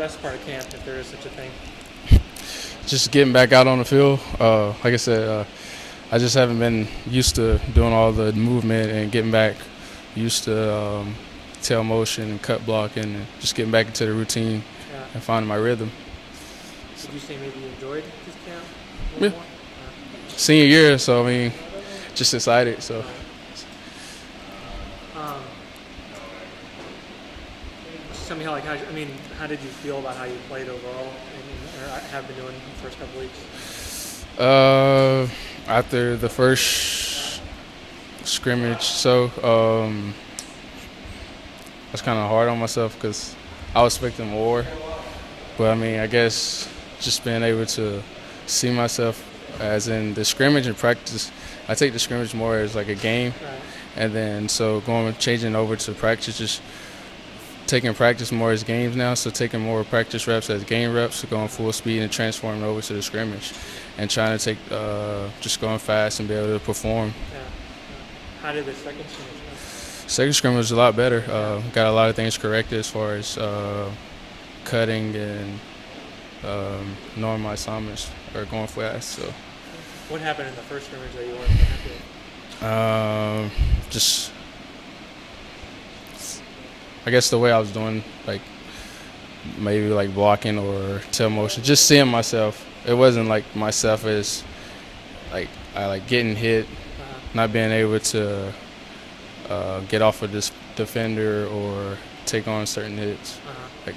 best part of camp, if there is such a thing? Just getting back out on the field. Uh, like I said, uh, I just haven't been used to doing all the movement and getting back used to um, tail motion and cut blocking and just getting back into the routine Yeah. and finding my rhythm. Did you say maybe you enjoyed this camp? Yeah. Senior year, so I mean, just excited. So. Um, just tell me how, like, how, I mean, how did you feel about how you played overall, and, or have been doing the first couple weeks? Uh, after the first scrimmage, so um, I was kind of hard on myself because I was expecting more. But I mean, I guess just being able to see myself as in the scrimmage and practice, I take the scrimmage more as like a game, Right. and then so going changing over to practice, just taking practice more as games now. So taking more practice reps as game reps, so going full speed and transforming over to the scrimmage, and trying to take uh, just going fast and be able to perform. Yeah. How did the second scrimmage go? Second scrimmage was a lot better. Uh, got a lot of things corrected as far as uh, cutting and um, knowing my assignments or going fast. So What happened in the first scrimmage that you weren't happy with? um, just I guess the way I was doing, like maybe like blocking or tail motion, just seeing myself. It wasn't like myself as like I like getting hit, Uh, not being able to uh, get off of this defender or take on certain hits. uh-huh. Like